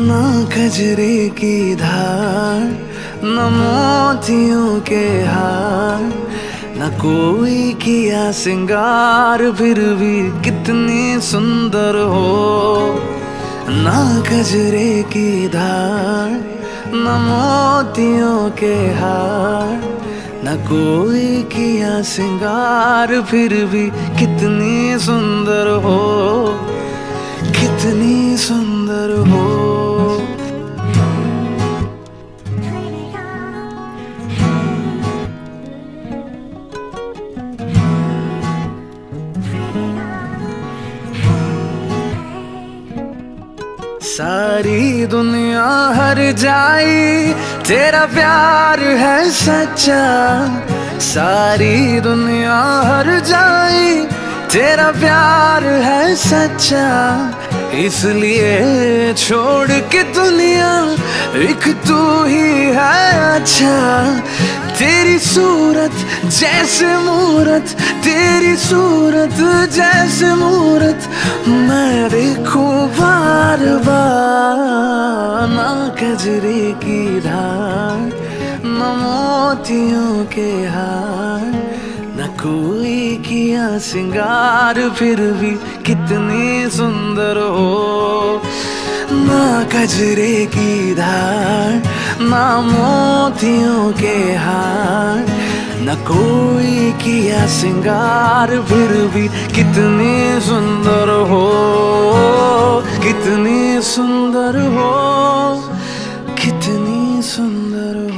ना खजरे की धार, न मोतियों के हार, न कोई किया सिंगार, फिर भी कितनी सुंदर हो। ना खजरे की धार, न मोतियों के हार, न कोई किया सिंगार, फिर भी कितनी सुंदर हो। कितनी सुंदर हो। सारी दुनिया हर जाई तेरा प्यार है सच्चा। सारी दुनिया हर जाई तेरा प्यार है सच्चा। इसलिए छोड़ के दुनिया, एक तू ही है अच्छा। तेरी सूरत जैसे मूरत, तेरी सूरत जैसे मूरत, मैं देखूँ बार बार ना कजरे की धार, न मोतियों के हार, न कोई किया सिंगार, फिर भी कितनी सुंदर हो। ना कजरे की धार, ना मोतियों के हार, न कोई किया सिंगार, फिर भी कितनी सुंदर हो। कितनी सुंदर हो कितनी सुंदर हो।